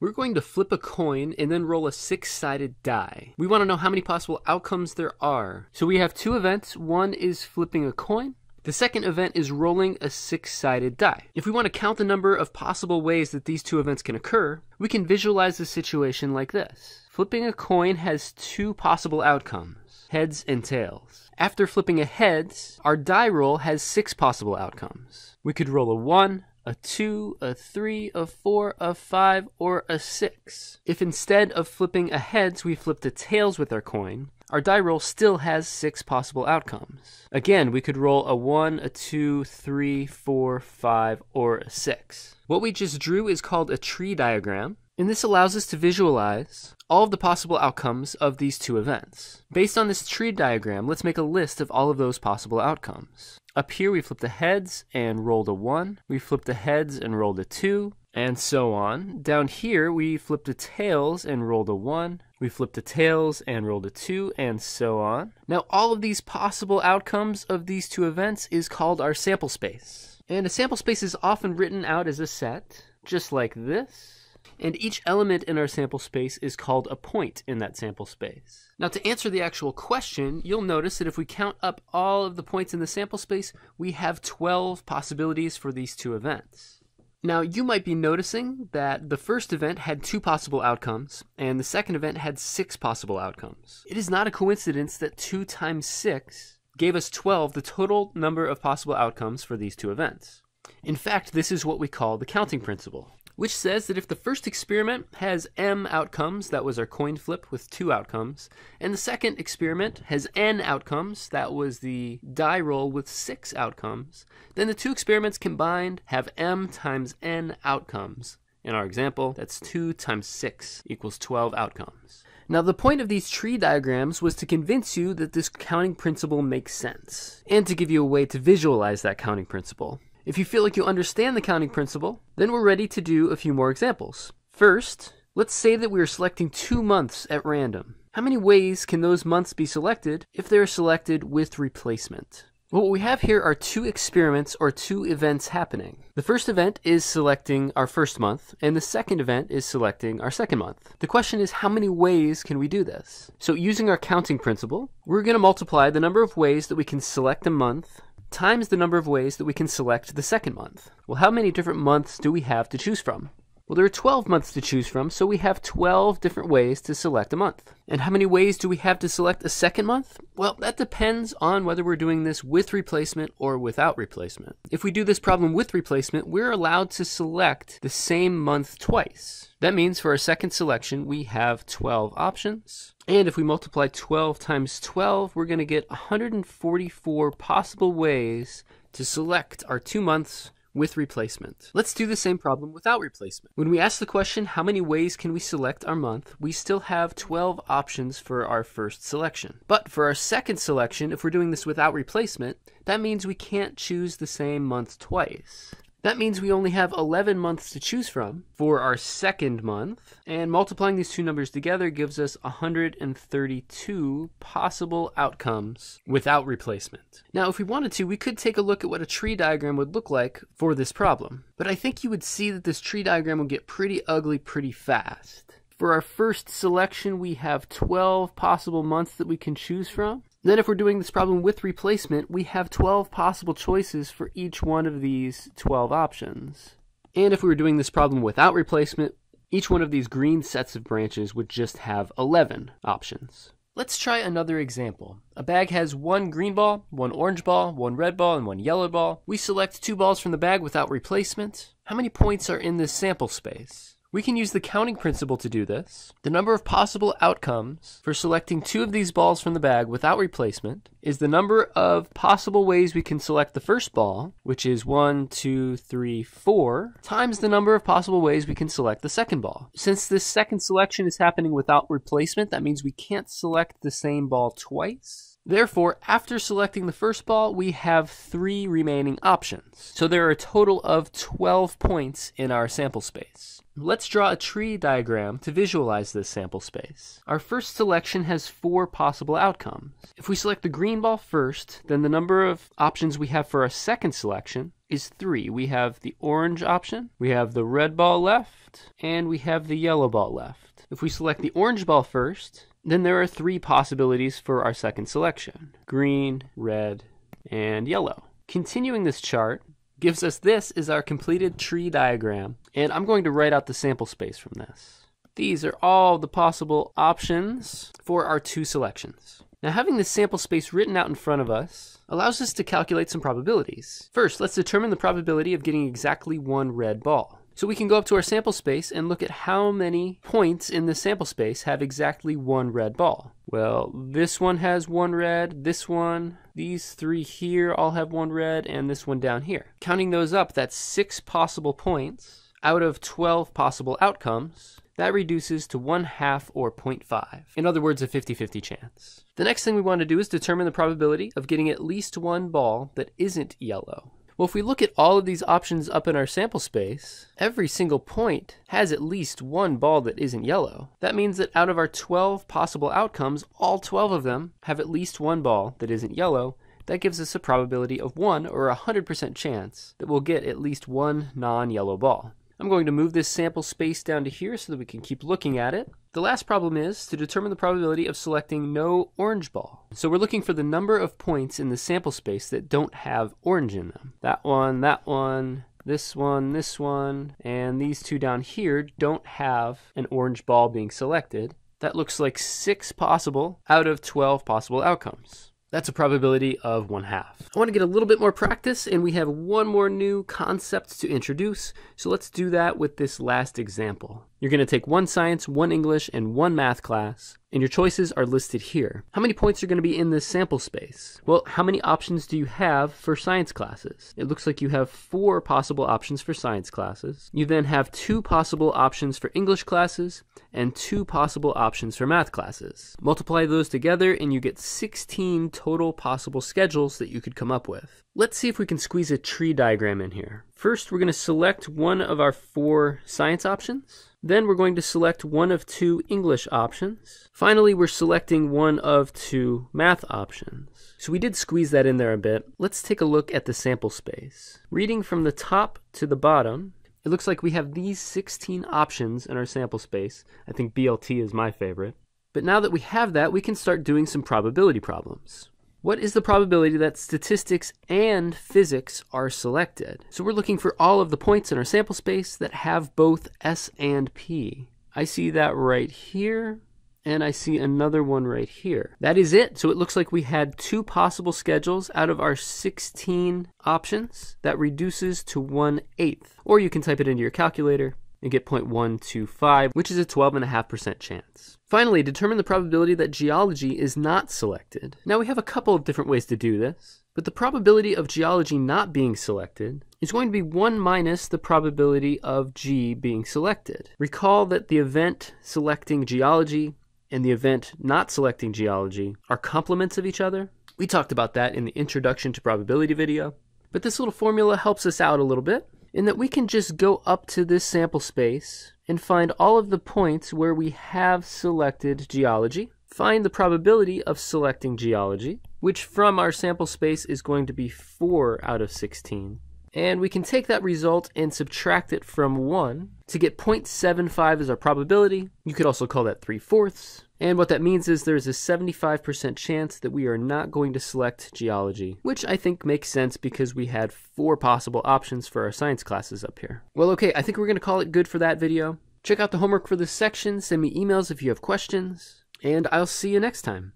we're going to flip a coin and then roll a six-sided die. We want to know how many possible outcomes there are. So we have two events. One is flipping a coin. The second event is rolling a six-sided die. If we want to count the number of possible ways that these two events can occur, we can visualize the situation like this. Flipping a coin has two possible outcomes, heads and tails. After flipping a heads, our die roll has six possible outcomes. We could roll a 1, a 2, a 3, a 4, a 5, or a 6. If instead of flipping a heads, we flip a tails with our coin, our die roll still has six possible outcomes. Again, we could roll a 1, a 2, 3, 4, 5, or a 6. What we just drew is called a tree diagram, and this allows us to visualize all of the possible outcomes of these two events. Based on this tree diagram, let's make a list of all of those possible outcomes. Up here, we flipped the heads and rolled a 1. We flipped the heads and rolled a 2, and so on. Down here, we flipped the tails and rolled a 1. We flipped the tails and rolled a 2, and so on. Now, all of these possible outcomes of these two events is called our sample space. And a sample space is often written out as a set, just like this and each element in our sample space is called a point in that sample space. Now to answer the actual question, you'll notice that if we count up all of the points in the sample space, we have 12 possibilities for these two events. Now, you might be noticing that the first event had two possible outcomes, and the second event had six possible outcomes. It is not a coincidence that 2 times 6 gave us 12, the total number of possible outcomes for these two events. In fact, this is what we call the counting principle which says that if the first experiment has m outcomes, that was our coin flip with two outcomes, and the second experiment has n outcomes, that was the die roll with six outcomes, then the two experiments combined have m times n outcomes. In our example, that's 2 times 6 equals 12 outcomes. Now, the point of these tree diagrams was to convince you that this counting principle makes sense, and to give you a way to visualize that counting principle. If you feel like you understand the counting principle, then we're ready to do a few more examples. First, let's say that we are selecting two months at random. How many ways can those months be selected if they're selected with replacement? Well, what we have here are two experiments or two events happening. The first event is selecting our first month, and the second event is selecting our second month. The question is, how many ways can we do this? So using our counting principle, we're going to multiply the number of ways that we can select a month times the number of ways that we can select the second month. Well, how many different months do we have to choose from? Well, there are 12 months to choose from, so we have 12 different ways to select a month. And how many ways do we have to select a second month? Well, that depends on whether we're doing this with replacement or without replacement. If we do this problem with replacement, we're allowed to select the same month twice. That means for our second selection, we have 12 options. And if we multiply 12 times 12, we're going to get 144 possible ways to select our two months with replacement. Let's do the same problem without replacement. When we ask the question, how many ways can we select our month, we still have 12 options for our first selection. But for our second selection, if we're doing this without replacement, that means we can't choose the same month twice. That means we only have 11 months to choose from for our second month, and multiplying these two numbers together gives us 132 possible outcomes without replacement. Now, if we wanted to, we could take a look at what a tree diagram would look like for this problem, but I think you would see that this tree diagram will get pretty ugly pretty fast. For our first selection, we have 12 possible months that we can choose from. Then if we're doing this problem with replacement, we have 12 possible choices for each one of these 12 options. And if we were doing this problem without replacement, each one of these green sets of branches would just have 11 options. Let's try another example. A bag has one green ball, one orange ball, one red ball, and one yellow ball. We select two balls from the bag without replacement. How many points are in this sample space? We can use the counting principle to do this. The number of possible outcomes for selecting two of these balls from the bag without replacement is the number of possible ways we can select the first ball, which is one, two, three, four, times the number of possible ways we can select the second ball. Since this second selection is happening without replacement, that means we can't select the same ball twice. Therefore, after selecting the first ball, we have three remaining options. So there are a total of 12 points in our sample space. Let's draw a tree diagram to visualize this sample space. Our first selection has four possible outcomes. If we select the green ball first, then the number of options we have for our second selection is three. We have the orange option, we have the red ball left, and we have the yellow ball left. If we select the orange ball first, then there are three possibilities for our second selection green, red, and yellow. Continuing this chart gives us this is our completed tree diagram, and I'm going to write out the sample space from this. These are all the possible options for our two selections. Now having this sample space written out in front of us allows us to calculate some probabilities. First, let's determine the probability of getting exactly one red ball. So we can go up to our sample space and look at how many points in the sample space have exactly one red ball. Well, this one has one red, this one, these three here all have one red, and this one down here. Counting those up, that's six possible points out of 12 possible outcomes. That reduces to 1 half or 0.5. In other words, a 50-50 chance. The next thing we want to do is determine the probability of getting at least one ball that isn't yellow. Well, if we look at all of these options up in our sample space, every single point has at least one ball that isn't yellow. That means that out of our 12 possible outcomes, all 12 of them have at least one ball that isn't yellow. That gives us a probability of 1 or a 100% chance that we'll get at least one non-yellow ball. I'm going to move this sample space down to here so that we can keep looking at it. The last problem is to determine the probability of selecting no orange ball. So we're looking for the number of points in the sample space that don't have orange in them. That one, that one, this one, this one, and these two down here don't have an orange ball being selected. That looks like six possible out of 12 possible outcomes. That's a probability of one half. I want to get a little bit more practice and we have one more new concept to introduce. So let's do that with this last example. You're going to take one science, one English, and one math class and your choices are listed here. How many points are going to be in this sample space? Well, how many options do you have for science classes? It looks like you have four possible options for science classes. You then have two possible options for English classes and two possible options for math classes. Multiply those together and you get 16 total possible schedules that you could come up with. Let's see if we can squeeze a tree diagram in here. First, we're going to select one of our four science options. Then we're going to select one of two English options. Finally, we're selecting one of two math options. So we did squeeze that in there a bit. Let's take a look at the sample space. Reading from the top to the bottom, it looks like we have these 16 options in our sample space. I think BLT is my favorite. But now that we have that, we can start doing some probability problems. What is the probability that statistics and physics are selected? So we're looking for all of the points in our sample space that have both S and P. I see that right here, and I see another one right here. That is it. So it looks like we had two possible schedules out of our 16 options. That reduces to 1 eighth. Or you can type it into your calculator and get 0.125, which is a 12.5% chance. Finally, determine the probability that geology is not selected. Now we have a couple of different ways to do this, but the probability of geology not being selected is going to be 1 minus the probability of G being selected. Recall that the event selecting geology and the event not selecting geology are complements of each other. We talked about that in the introduction to probability video, but this little formula helps us out a little bit in that we can just go up to this sample space and find all of the points where we have selected geology, find the probability of selecting geology, which from our sample space is going to be 4 out of 16. And we can take that result and subtract it from 1 to get 0.75 as our probability. You could also call that 3 fourths. And what that means is there's a 75% chance that we are not going to select geology, which I think makes sense because we had four possible options for our science classes up here. Well, okay, I think we're going to call it good for that video. Check out the homework for this section, send me emails if you have questions, and I'll see you next time.